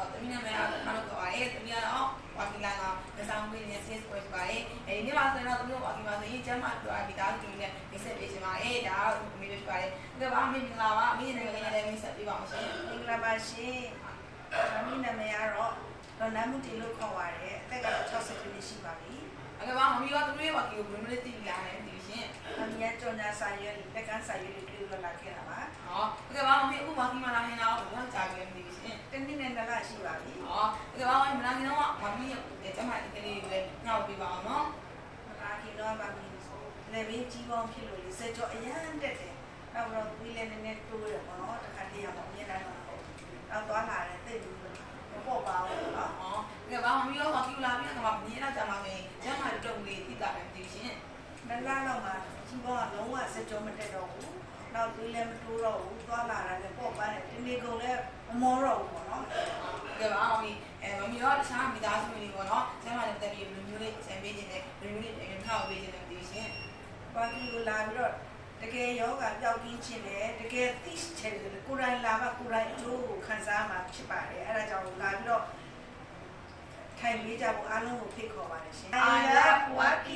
ဟုတ်တမီးနာမည်ကတော့ကျွန်တော်တို့ပြောပါရဲတမီးကတော့ဝါကီလာကမဆောင်မွေးနေတဲ့ sales coach ပါရဲအဲဒီနေ့မှာဆိုရင်တော့တမီးတို့ဝါကီမှာဆိုရင်ကျမ်းမာတော့ဒီသားတူနဲ့မိတ်ဆက်ပေးချင်ပါရဲဒါကတော့အမေတို့ဖြစ်ပါရဲဒါကဘာမင်္ဂလာပါအမေနဲ့လည်းလည်းမိတ်ဆက်ပေးပါအောင်ရှင်မင်္ဂလာပါရှင်။အမိနာမည်ကတော့ဒေါ်နမှုတီလို့ခေါ်ပါတယ်။အသက်ကတော့60နှစ်ရှိပါပြီအဲ့ကဘာမမီကတမီးဝါကီကိုဘယ်လိုလဲတည်လာလဲဒီရှင်။အမေကကြော်ညာစာရွက်လက်ကမ်းစာရွက်တွေပြုလုပ်လာခဲ့တာပါဟောအဲ့ကဘာမမီအခုဝါကီမှာလာနေတာကိုဘာကြာကြလဲမသိဘူး ရှင်။တနည်းနဲ့တစ်လရှိပါပြီဟောအဲ့ကဘာမမလာခင်တော့ဝါကီရဲ့ကျမ်းမာတဲ့ကလေးတွေလည်းညှောက်ပေးပါအောင်နော်။မာကီတော့ပါပြီ။လည်းဘင်းကြီးပေါင်းဖြစ်လို့လေစက်ကြောအရန်တက်တယ်။နောက်တော့ဝီလည်းနည်းနည်းတိုးရပေါ့နော်။တစ်ခါတည်းရအောင်အမြဲတမ်းတော့နောက်သွားလာတယ်သိဘူးမပေါ့ပါဘူးနော်ဟောဒီကဘာမှမပြောပါဘူးလာပြီးတော့မင်းလာကြမှာဆိုရင်ကျမတို့တုံးလေးတိတာတယ်ဒီရှင်။နှစ်လလောက်မှကြီးပေါင်းကလုံးဝစက်ကြောမတက်တော့ဘူး။နောက်သွေးလည်းမတိုးတော့ဘူး။သွားလာတာလည်းပေါ့ပါတယ်။ဒီနေ့ကုန်လည်းမမောတော့ဘူးပေါ့ နော်။ဒီကဘာမှအဲမမရောတခြားမိသားစုတွေပေါ့နော်ကျမတို့တက်ပြီးလူမျိုးလေးဆံပေးခြင်းနဲ့လူမျိုးလေးထောက်ပေးခြင်းနဲ့ဒီရှင်ဘာကြီးကိုလာပြီးတော့တကယ်ယောဂပျောက်ကင်းခြင်းနဲ့တကယ်သိချင်တယ်ကိုယ်တိုင်လာမှကိုယ်တိုင်အကျိုးကိုခံစားမှာဖြစ်ပါတယ်အဲဒါကြောင့်လာပြီးတော့ထိုင်လေးကြဖို့အားလုံးကိုဖိတ်ခေါ်ပါတယ်ရှင် I love Waki